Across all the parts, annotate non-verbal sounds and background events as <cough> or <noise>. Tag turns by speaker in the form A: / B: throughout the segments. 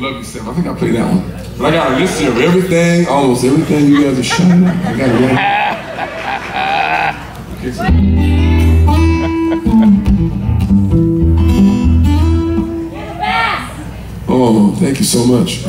A: Love Yourself. I think I played that one. But I got a list of everything, almost everything you guys are showing. I got it. Okay, so. Oh, thank you so much.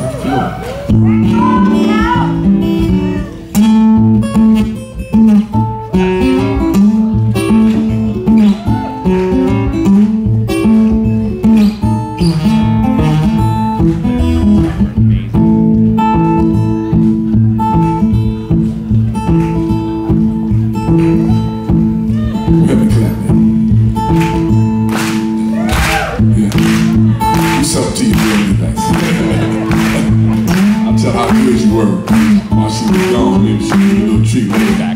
A: She was gone. Maybe she give you a little treat back.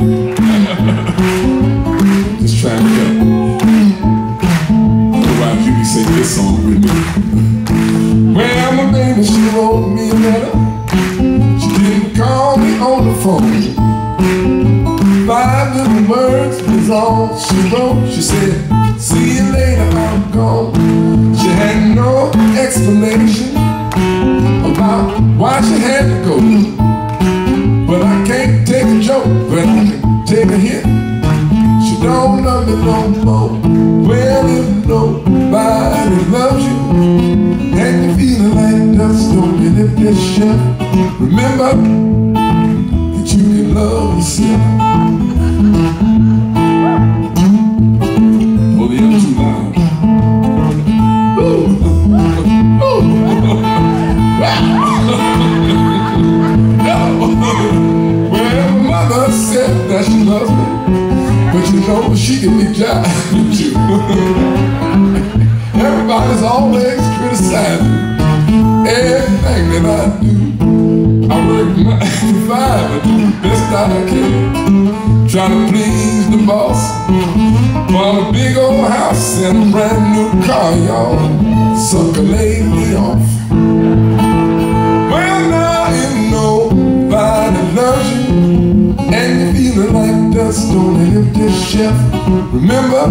A: Just trying to. Otherwise, you can this song with me. Well, my baby, she wrote me a letter. She didn't call me on the phone. Five little words is all she wrote. She said, see you later, I'm gone. She had no explanation about why she had to go. Joke, but I can take a hit. She don't love me no more. Well, if nobody loves you, and you feeling like dust on an empty shelf, remember that you can love yourself. You know she can be jive too. <laughs> Everybody's always criticizing everything that I do. I work to five and do the best I can, trying to please the boss. Bought a big old house and a brand new car, y'all. Sucker laid on an empty shelf. Remember,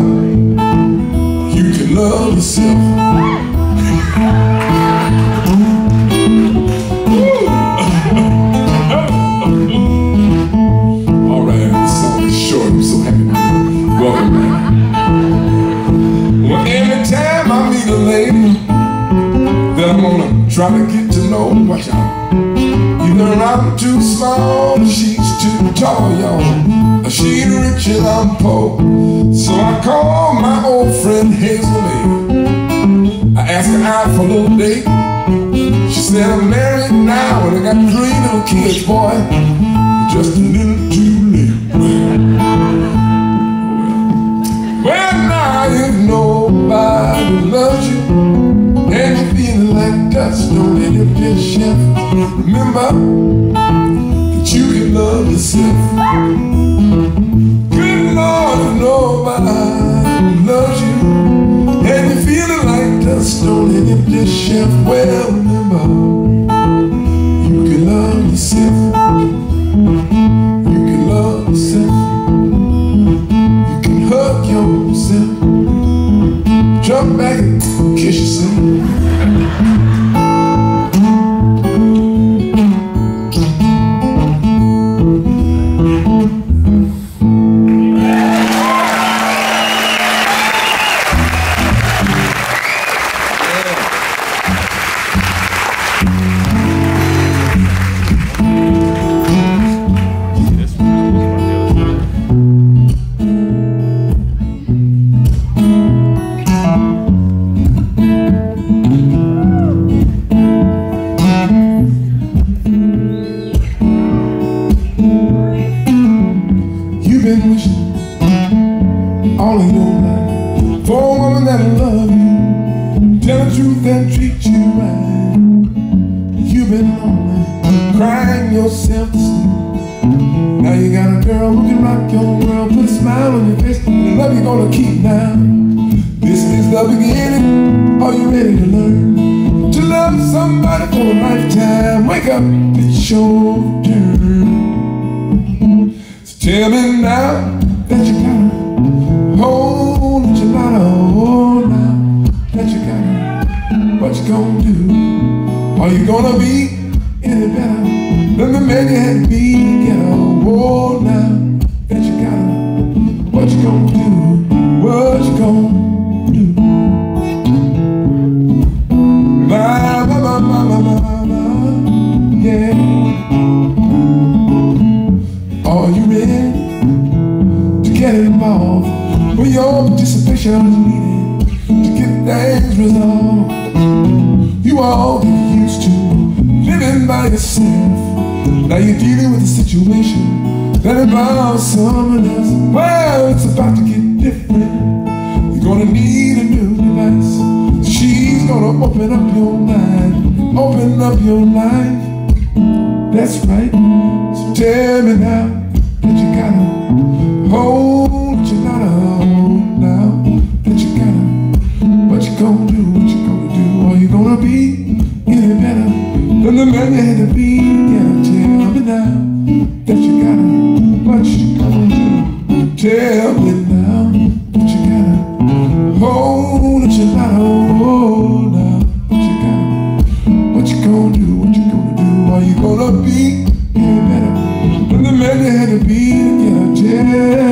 A: you can love yourself. <laughs> All right, this song is short. So happy. Welcome, man. Well, every I meet a lady that I'm gonna try to get to know, watch out. Either I'm too small she's too tall, y'all. Or she rich and I'm poor. So I call my old friend Hazel. I asked her out for a little date. She said I'm married now and I got three little kids, boy. Just a little too late. Well, now if nobody loves you and you're feeling like dust on an empty shelf, remember that you can love yourself. Love you, tell the truth and treat you right. You've been lonely, crying yourself to sleep. Now you got a girl who can rock your world, put a smile on your face, and love you gonna keep now. This is the beginning. Are you ready to learn to love somebody for a lifetime? Wake up, it's your turn. So tell me now that you got you gonna do Are you gonna be any better than the man you had to get a world now that you got? What you gonna do? What you gonna do? Yeah. Are you ready to get involved? Well, your participation is needed to get things resolved. You all get used to living by yourself. Now you're dealing with a situation that involves someone else. Well, it's about to get different. You're gonna need a new device. She's gonna open up your mind, open up your life. That's right. So tell me now that you gotta hold yeah.